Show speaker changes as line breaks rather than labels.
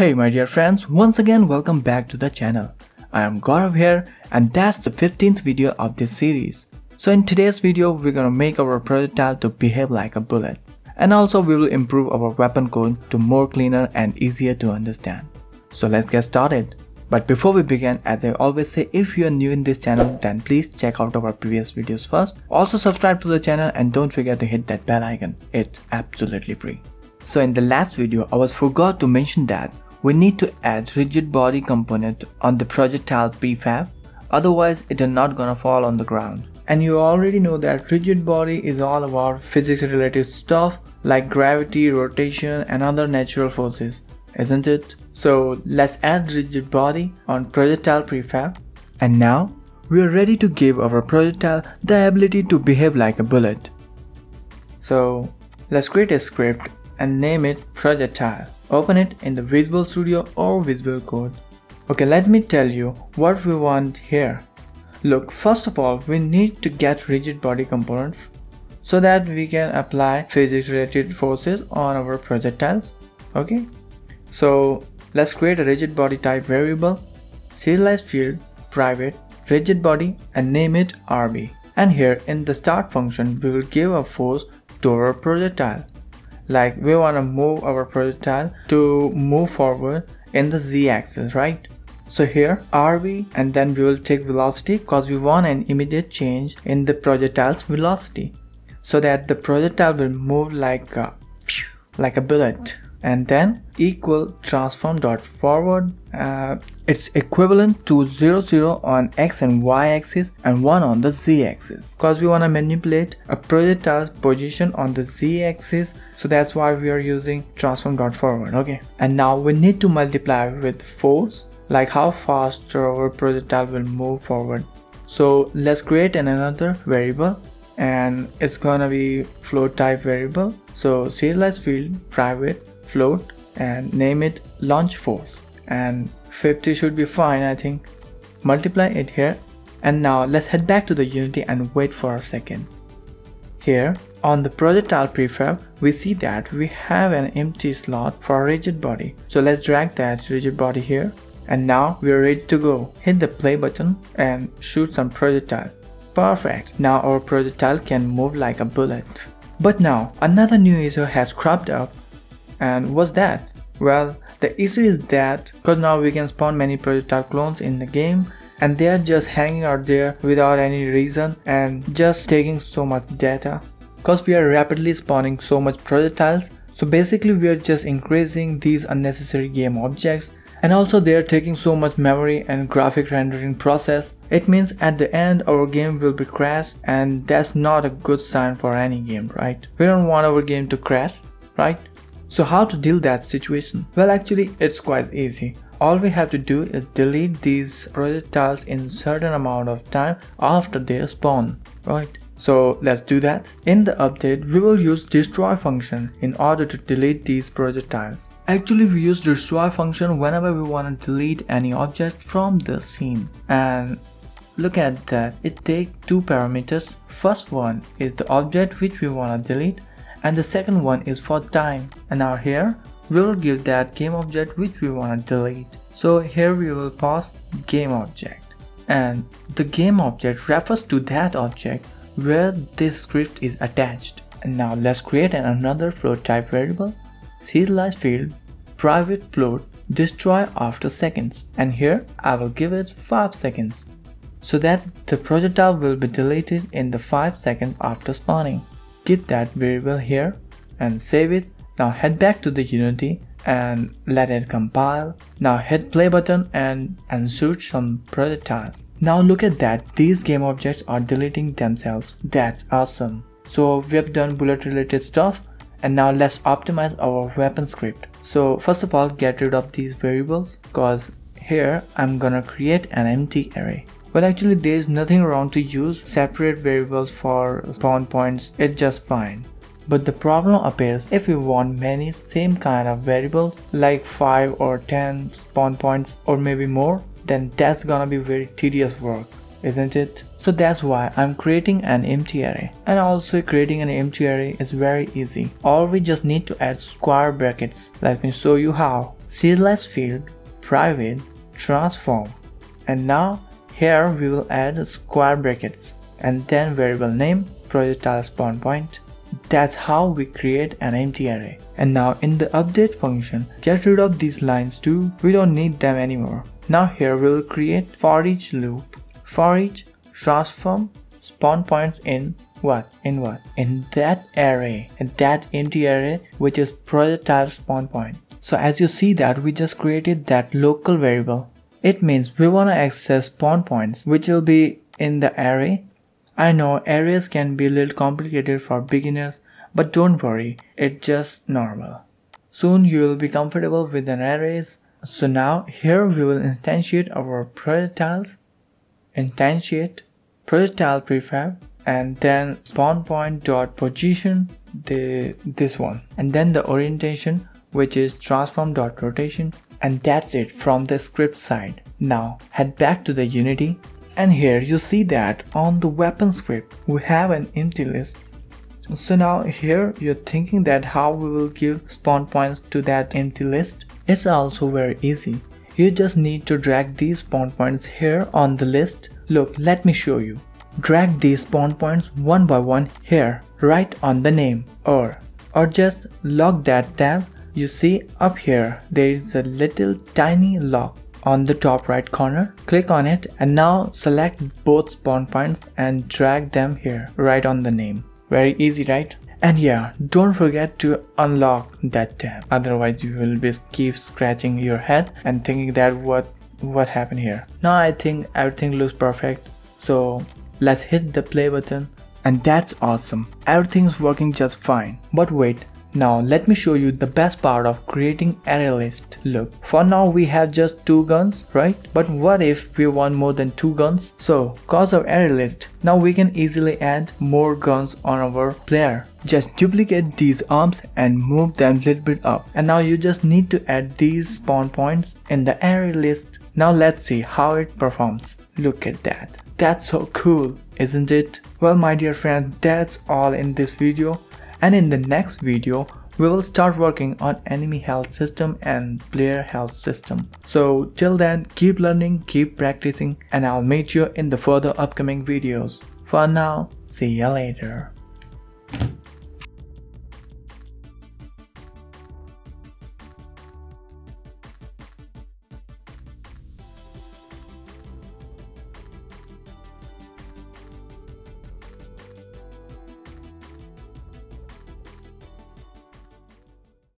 Hey my dear friends, once again welcome back to the channel. I am Gaurav here and that's the 15th video of this series. So in today's video we're gonna make our projectile to behave like a bullet. And also we will improve our weapon code to more cleaner and easier to understand. So let's get started. But before we begin, as I always say, if you are new in this channel, then please check out our previous videos first. Also subscribe to the channel and don't forget to hit that bell icon. It's absolutely free. So in the last video, I was forgot to mention that we need to add rigid body component on the projectile prefab, otherwise it is not gonna fall on the ground. And you already know that rigid body is all about physics related stuff like gravity, rotation and other natural forces, isn't it? So let's add rigid body on projectile prefab. And now we are ready to give our projectile the ability to behave like a bullet. So let's create a script and name it projectile. Open it in the Visual Studio or Visual Code. Okay, let me tell you what we want here. Look, first of all, we need to get rigid body component so that we can apply physics related forces on our projectiles. Okay, so Let's create a rigid body type variable, serialize field, private, rigid body and name it RB. And here in the start function, we will give a force to our projectile. Like we want to move our projectile to move forward in the z axis, right? So here RB and then we will take velocity because we want an immediate change in the projectile's velocity so that the projectile will move like a, like a bullet and then equal transform dot forward uh, it's equivalent to 0 0 on x and y axis and 1 on the z axis. Because we want to manipulate a projectile's position on the z axis so that's why we are using transform dot forward okay? And now we need to multiply with force like how fast our projectile will move forward. So let's create an another variable and it's gonna be float type variable. So serialize field private float and name it launch force. And 50 should be fine I think. Multiply it here. And now let's head back to the unity and wait for a second. Here on the projectile prefab we see that we have an empty slot for a rigid body. So let's drag that rigid body here. And now we are ready to go. Hit the play button and shoot some projectile. Perfect. Now our projectile can move like a bullet. But now another new issue has cropped up and what's that? Well, the issue is that because now we can spawn many projectile clones in the game and they are just hanging out there without any reason and just taking so much data. Because we are rapidly spawning so much projectiles, so basically we are just increasing these unnecessary game objects and also they are taking so much memory and graphic rendering process. It means at the end our game will be crashed and that's not a good sign for any game, right? We don't want our game to crash, right? So how to deal that situation? Well actually it's quite easy. All we have to do is delete these projectiles in certain amount of time after they spawn, right? So let's do that. In the update, we will use destroy function in order to delete these projectiles. Actually, we use destroy function whenever we want to delete any object from the scene. And look at that, it takes two parameters. First one is the object which we want to delete and the second one is for time. And now here we will give that game object which we want to delete. So here we will pass game object. And the game object refers to that object where this script is attached. And now let's create an another float type variable serialize field private float destroy after seconds. And here I will give it 5 seconds. So that the projectile will be deleted in the 5 seconds after spawning keep that variable here and save it. Now head back to the Unity and let it compile. Now hit play button and, and search some projectiles. Now look at that, these game objects are deleting themselves. That's awesome. So we have done bullet related stuff and now let's optimize our weapon script. So first of all get rid of these variables because here I'm gonna create an empty array. Well actually there is nothing wrong to use separate variables for spawn points, it's just fine. But the problem appears if we want many same kind of variables like 5 or 10 spawn points or maybe more then that's gonna be very tedious work isn't it? So that's why I'm creating an empty array. And also creating an empty array is very easy. All we just need to add square brackets. Let me show you how. serialize field, private, transform. And now here we will add square brackets and then variable name projectile spawn point. That's how we create an empty array. And now in the update function, get rid of these lines too, we don't need them anymore. Now here we will create for each loop, for each transform spawn points in what? In what? In that array, in that empty array which is projectile spawn point. So as you see that we just created that local variable. It means we want to access spawn points which will be in the array I know arrays can be a little complicated for beginners, but don't worry, it's just normal. Soon you will be comfortable with an arrays. So now here we will instantiate our projectiles, instantiate projectile prefab, and then spawn point dot position the this one, and then the orientation which is transform dot rotation, and that's it from the script side. Now head back to the Unity and here you see that on the weapon script we have an empty list. So now here you're thinking that how we will give spawn points to that empty list. It's also very easy. You just need to drag these spawn points here on the list. Look, let me show you. Drag these spawn points one by one here, right on the name or or just lock that tab. You see up here there is a little tiny lock on the top right corner. Click on it and now select both spawn points and drag them here right on the name. Very easy right? And yeah, don't forget to unlock that tab. Otherwise you will be keep scratching your head and thinking that what what happened here. Now I think everything looks perfect. So let's hit the play button and that's awesome. Everything's working just fine. But wait, now let me show you the best part of creating array list. Look, for now we have just two guns, right? But what if we want more than two guns? So, cause of array list, now we can easily add more guns on our player. Just duplicate these arms and move them a little bit up. And now you just need to add these spawn points in the array list. Now let's see how it performs. Look at that. That's so cool, isn't it? Well my dear friends, that's all in this video and in the next video we will start working on enemy health system and player health system. So till then keep learning, keep practicing and I'll meet you in the further upcoming videos. For now, see ya later.